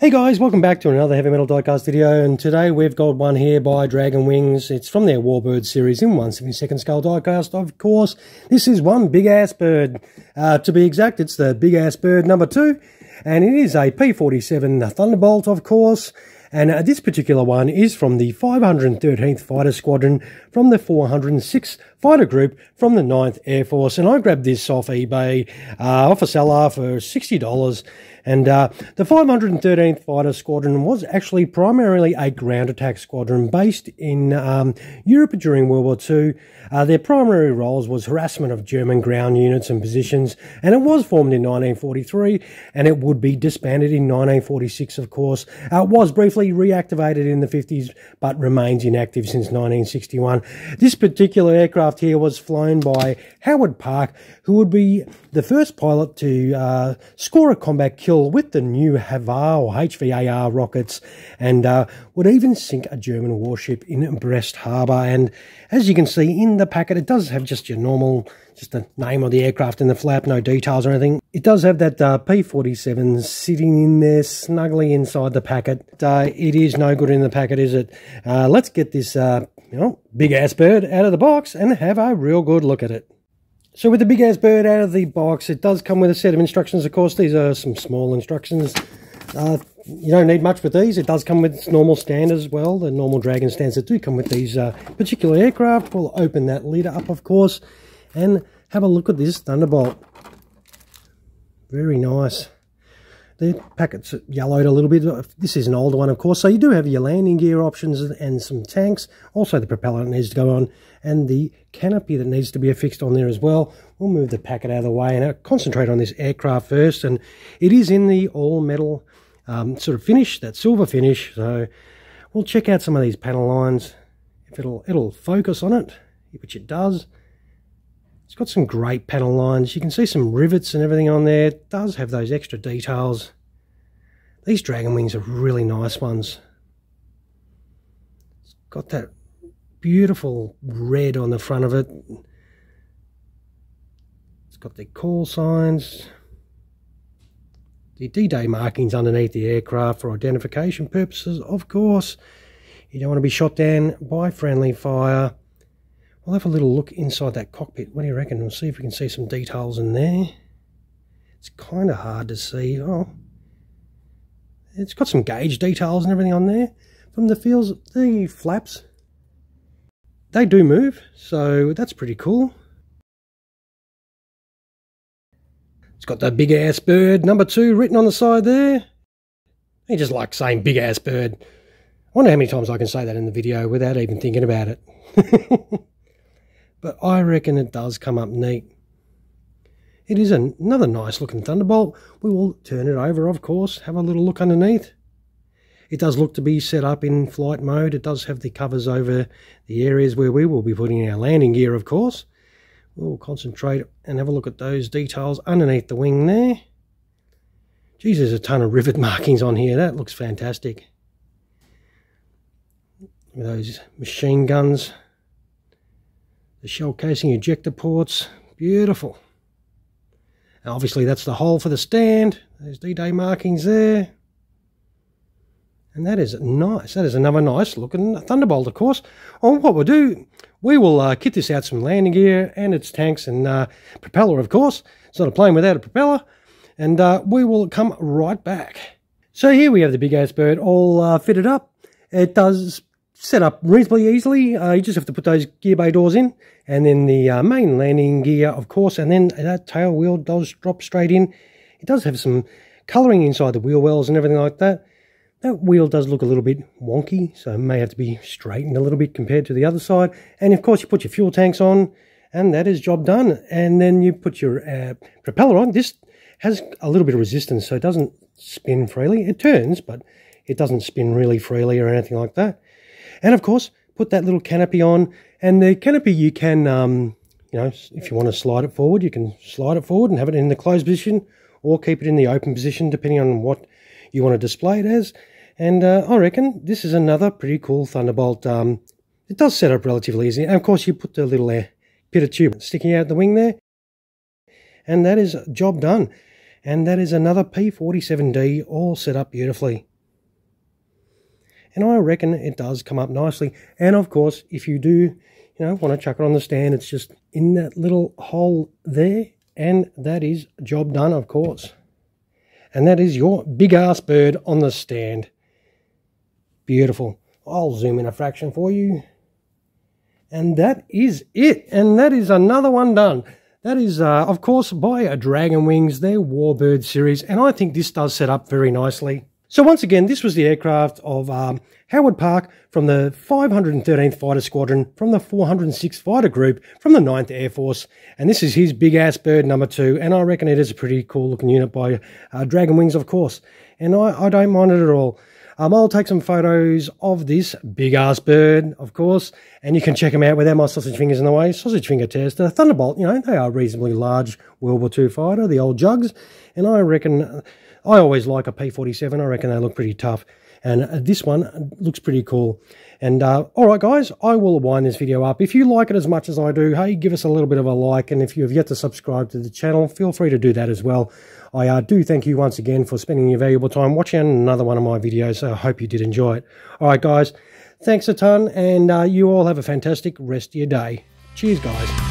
Hey guys, welcome back to another Heavy Metal Diecast video, and today we've got one here by Dragon Wings. It's from their Warbird series in 172nd scale diecast, of course. This is one big-ass bird. Uh, to be exact, it's the big-ass bird number two, and it is a P-47 Thunderbolt, of course. And uh, this particular one is from the 513th Fighter Squadron from the 406th Fighter Group from the 9th Air Force. And I grabbed this off eBay, uh, off a seller for $60. And uh, the 513th Fighter Squadron was actually primarily a ground attack squadron based in um, Europe during World War II. Uh, their primary roles was harassment of German ground units and positions, and it was formed in 1943, and it would be disbanded in 1946, of course. Uh, it was briefly reactivated in the 50s, but remains inactive since 1961. This particular aircraft here was flown by Howard Park, who would be the first pilot to uh, score a combat kill with the new HVAR or HVAR rockets, and uh, would even sink a German warship in Brest Harbour. And as you can see in the packet, it does have just your normal, just the name of the aircraft in the flap, no details or anything. It does have that uh, P-47 sitting in there snugly inside the packet. Uh, it is no good in the packet, is it? Uh, let's get this, uh, you know, big-ass bird out of the box and have a real good look at it. So with the big-ass bird out of the box, it does come with a set of instructions, of course. These are some small instructions. Uh, you don't need much with these. It does come with normal stand as well, the normal Dragon stands that do come with these uh, particular aircraft. We'll open that lid up, of course, and have a look at this Thunderbolt. Very nice. The packet's yellowed a little bit. This is an older one, of course. So you do have your landing gear options and some tanks. Also the propeller needs to go on and the canopy that needs to be affixed on there as well. We'll move the packet out of the way and concentrate on this aircraft first. And it is in the all metal um, sort of finish, that silver finish. So we'll check out some of these panel lines. If it'll, it'll focus on it, which it does. It's got some great panel lines. You can see some rivets and everything on there. It does have those extra details. These Dragon Wings are really nice ones. It's got that beautiful red on the front of it. It's got the call signs. The D-Day markings underneath the aircraft for identification purposes, of course. You don't want to be shot down by friendly fire. We'll have a little look inside that cockpit. What do you reckon? We'll see if we can see some details in there. It's kind of hard to see. Oh, it's got some gauge details and everything on there. From the feels, the flaps, they do move, so that's pretty cool. It's got that big ass bird, number two, written on the side there. He just likes saying big ass bird. I wonder how many times I can say that in the video without even thinking about it. but I reckon it does come up neat. It is another nice looking Thunderbolt. We will turn it over, of course, have a little look underneath. It does look to be set up in flight mode. It does have the covers over the areas where we will be putting our landing gear, of course. We'll concentrate and have a look at those details underneath the wing there. Geez, there's a ton of rivet markings on here. That looks fantastic. Those machine guns the shell casing ejector ports, beautiful. And obviously that's the hole for the stand, there's D-Day markings there. And that is nice, that is another nice looking Thunderbolt of course. Oh, what we'll do, we will uh, kit this out some landing gear and its tanks and uh, propeller of course. It's not a plane without a propeller. And uh, we will come right back. So here we have the big ass bird all uh, fitted up. It does set up reasonably easily. Uh, you just have to put those gear bay doors in and then the uh, main landing gear, of course, and then that tail wheel does drop straight in. It does have some colouring inside the wheel wells and everything like that. That wheel does look a little bit wonky, so may have to be straightened a little bit compared to the other side. And of course, you put your fuel tanks on, and that is job done. And then you put your uh, propeller on. This has a little bit of resistance, so it doesn't spin freely. It turns, but it doesn't spin really freely or anything like that. And of course, put that little canopy on. And the canopy you can, um, you know, if you want to slide it forward, you can slide it forward and have it in the closed position or keep it in the open position depending on what you want to display it as. And uh, I reckon this is another pretty cool Thunderbolt. Um, it does set up relatively easy. And of course, you put the little uh, of tube sticking out the wing there. And that is job done. And that is another P47D all set up beautifully. And I reckon it does come up nicely. And of course, if you do, you know, want to chuck it on the stand, it's just in that little hole there, and that is job done, of course. And that is your big ass bird on the stand. Beautiful. I'll zoom in a fraction for you. And that is it. And that is another one done. That is, uh, of course, by a Dragon Wings, their Warbird series. And I think this does set up very nicely. So once again, this was the aircraft of um, Howard Park from the 513th Fighter Squadron from the 406th Fighter Group from the 9th Air Force. And this is his big ass bird number two. And I reckon it is a pretty cool looking unit by uh, Dragon Wings, of course. And I, I don't mind it at all. Um, I'll take some photos of this big ass bird, of course, and you can check them out without my sausage fingers in the way. Sausage finger tester, the Thunderbolt, you know, they are reasonably large World War II fighter, the old jugs, and I reckon, I always like a P-47, I reckon they look pretty tough. And uh, this one looks pretty cool. And uh, all right, guys, I will wind this video up. If you like it as much as I do, hey, give us a little bit of a like. And if you have yet to subscribe to the channel, feel free to do that as well. I uh, do thank you once again for spending your valuable time watching another one of my videos. I hope you did enjoy it. All right, guys, thanks a ton. And uh, you all have a fantastic rest of your day. Cheers, guys.